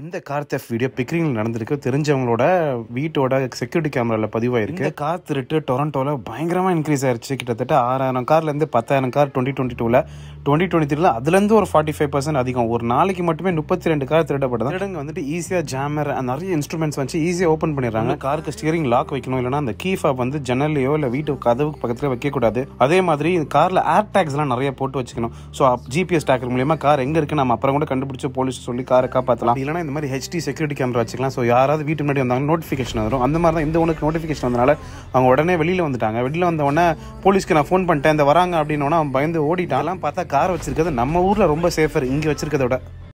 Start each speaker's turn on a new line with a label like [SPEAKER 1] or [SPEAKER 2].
[SPEAKER 1] இந்த car theft video பிக்ரிங்கில் நடந்திருக்கு. தெரிஞ்சவங்களோட வீட்டோட செக்யூரிட்டி கேமராவில் பதிவாயிருக்கு. இந்த கார் திருட்டு டொரண்டோவில் பயங்கரமாக இன்க்ரீஸ் ஆயிருச்சு. கிட்டத்தட்ட ஆறாயிரம் கார்லேருந்து பத்தாயிரம் கார் டுவெண்ட்டி டுவெண்ட்டி டூவில் டுவெண்ட்டி டுவெண்ட்டி த்ரீல அதுலேருந்து ஒரு ஃபார்ட்டி ஃபைவ் பர்சன்ட் அதிகம். ஒரு நாளைக்கு மட்டுமே முப்பத்தி ரெண்டு கார் திருடப்பட்டது. திருடங்க வந்துட்டு ஈஸியாக ஜாமர் நிறைய இன்ஸ்ட்ருமெண்ட்ஸ் வச்சு ஈஸியாக ஓப்பன் பண்ணிடுறாங்க. காருக்கு ஸ்டியரிங் லாக் வைக்கணும். இல்லைனா அந்த கீ ஃபாப் வந்து ஜன்னல்லையோ இல்லை வீட்டு கதவுக்கு பக்கத்தில் வைக்கக்கூடாது. அதே மாதிரி காரில் ஏர் டேக்ஸ்லாம் நிறைய போட்டு வச்சுக்கணும். ஸோ ஜிபிஎஸ் டேக்கர் மூலியமா கார் எங்கே இருக்கு நம்ம அப்புறம் கூட கண்டுபிடிச்சு போலீஸ் சொல்லி காரை காப்பாற்றலாம் இல்லைனா இந்த மாதிரி ஹெச்டி செக்யூரிட்டி கேமரா வச்சுக்கலாம். ஸோ யாராவது வீட்டு முன்னாடி வந்தாங்க நோட்டிஃபிகேஷன் வரும் அந்த மாதிரி தான் இந்த உனக்கு நோட்டிஃபிகேஷன் வந்தனால அவங்க உடனே வெளியில் வந்துட்டாங்க. வெளியில் வந்த உடனே போலீஸ்க்கு நான் ஃபோன் பண்ணிட்டேன். இந்த வராங்க அப்படின்னோன்னா அவன் பயந்து ஓடிட்டான். பார்த்தா கார் வச்சிருக்கிறது நம்ம ஊரில் ரொம்ப சேஃபர் இங்கே வச்சிருக்கிறத விட.